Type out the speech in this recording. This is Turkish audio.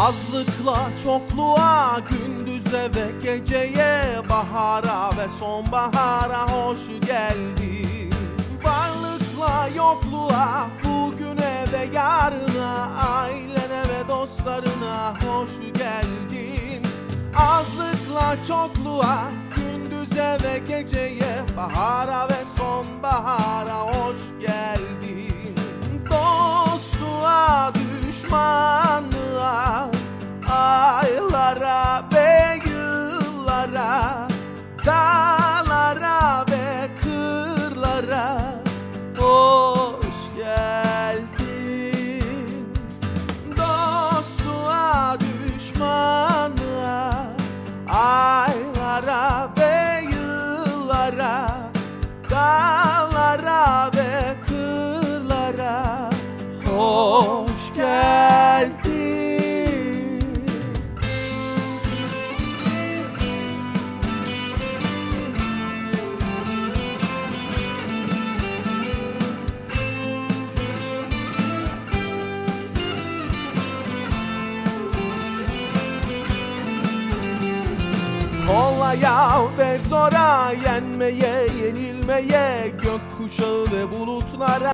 Azlıkla çokluğa, gündüze ve geceye, bahara ve sonbahara hoş geldin. Varlıkla yokluğa, bugüne ve yarına, ailene ve dostlarına hoş geldin. Azlıkla çokluğa, gündüze ve geceye, bahara kırlara hoş geldin. Dostluğa, düşmanlığa, aylara ve yıllara, dağlara ve kırlara hoş geldin. Kolaya ve zora yenmeye yenilmeye gökkuşağı ve bulutlara